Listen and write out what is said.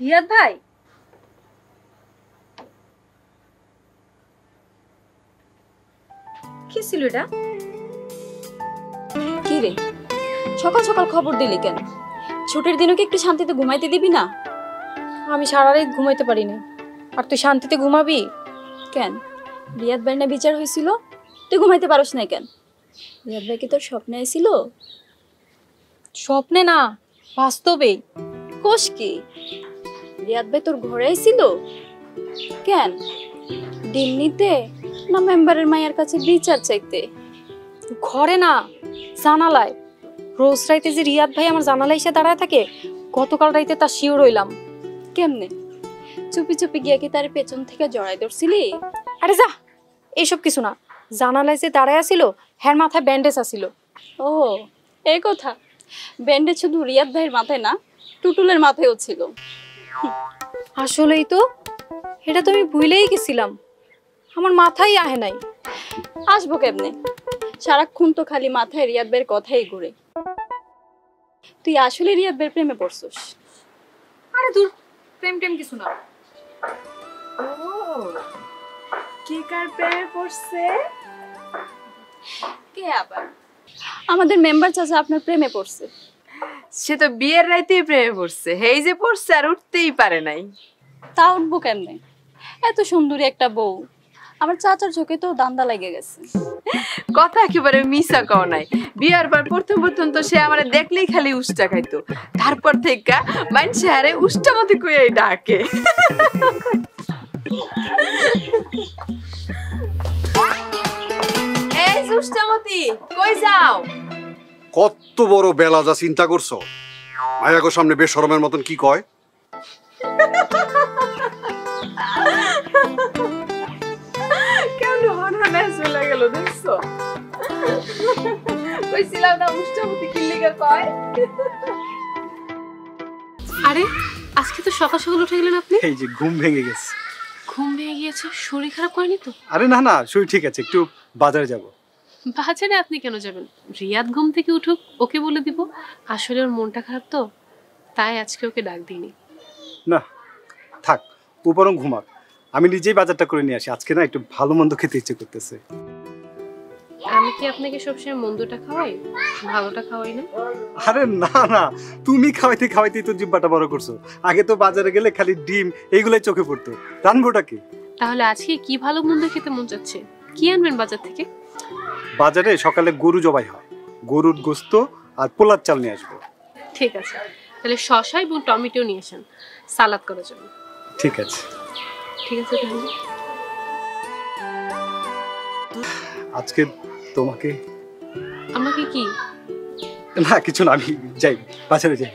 রিয়াদ ভাই? কি ছিল এটা? কি রে? সকাল সকাল খবর দিলি কেন? ছুটির দিনও কি একটু শান্তিতে ঘুমাইতে দিবি না? আমি সারা রাত ঘুমাইতে পারিনি। আর তুই শান্তিতে ঘুমাবি? কেন? রিয়াদ ভাই না বিচার হয়েছিল? তুই ঘুমাইতে পারস না কেন? রিয়াদ ভাই কি তোর স্বপ্নে আইছিল? স্বপ্নে না বাস্তবেই কোষ কি? রিয়াদ ভাই তোর ঘরে আইছিল? কেন? দিন নিতে না মেম্বারের মায়ের কাছে বিচার চাইতে? ঘরে না, জানালায়। রোজ রাইতে যে রিয়াদ ভাই আমার জানালায় এসে দাঁড়ায় থাকে, গতকাল রাইতে তার শিওর হইলাম। কেমনে? চুপি চুপি গিয়া কি তার পেছন থেকে জড়াই ধরছিলি? আরে যা এইসব কিছু না। জানালায় যে দাঁড়ায় আসিল হ্যার মাথায় ব্যান্ডেজ আসিল। ও এই কথা। ব্যান্ডেজ শুধু রিয়াদ ভাইয়ের মাথায় না, টুটুলের মাথায়ও ছিল। আসলেই তো এটা তো আমি ভুলেই গেছিলাম। আমার মাথায় আহে নাই। আসব কেমনে? সারাক্ষণ তো খালি মাথায় রিয়াদ বের কথাই ঘুরে। তুই আসলে রিয়াদ বের প্রেমে পড়ছস? আরে দূর প্রেম টেম কিছু না। কি কার প্রেমে পড়ছে? কে আবার? আমাদের মেম্বার চাচা আপনার প্রেমে পড়ছে। সে তো বিয়ের রাইতেই প্রেমে পড়ছে। হেই যে পড়ছে আর উঠতেই পারে নাই। তা উঠবো কেমনে? এত সুন্দরী একটা বউ। আমার চাচার চোখে তো দান্দা লেগে গেছে। কথা একেবারে মিশা কও নাই। বিয়ার পর প্রথম প্রথম তো সে আমারে দেখলেই খালি উষ্টা খাইতো। তারপর থেকে মানুষে আরে উষ্টা মতো কইয়াই ডাকে। এই উষ্টামতি কই যাও? বড় বেলা যা চিন্তা করছ? মায়াগো সামনে বেশ সরমের মতন কি কয়? কেমন হনহনায় চলে গেল দেখছ? কইছিলাম না উষ্টামতি কিল্লিকে কয়? আরে আজকে তো সকাল সকাল উঠে গেলেন আপনি? এই যে ঘুম ভেঙে গেছে। ঘুম ভেঙে গিয়েছে শরীর খারাপ করেনি তো? আরে না না শরীর ঠিক আছে একটু বাজারে যাব। বাজারে আপনি কেন যাবেন? রিয়াদ ঘুম থেকে উঠুক ওকে বলে দিব। আসলে ওর মনটা খারাপ তো তাই আজকে ওকে ডাক দিইনি। না থাক উপরং ঘুমাক। আমি নিজেই বাজারটা করে নিয়ে আসি। আজকে না একটু ভালো মন্দ খেতে ইচ্ছে করতেছে। আমি কি আপনাকে সবসময় মন্দটা খাওয়াই? ভালোটা খাওয়াই না? আরে না না তুমি খাওয়াইতে খাওয়াইতে তো জিব্বাটা বড় করছ। আগে তো বাজারে গেলে খালি ডিম এইগুলাই চোখে পড়তো। রানবোটা কি? তাহলে আজকে কি ভালো মন্দ খেতে মন যাচ্ছে? কি আনবেন বাজার থেকে? বাজারে সকালে গরু জবাই হয়। গরুর গোস্ত আর পোলার চাল নিয়ে আসব। ঠিক আছে। তাহলে শশা এবং টমেটো নিয়ে আসেন। সালাদ করার জন্য। ঠিক আছে। ঠিক আছে তাহলে। আজকে তোমাকে আমাকে কি? না কিছু না আমি যাই বাজারে যাই।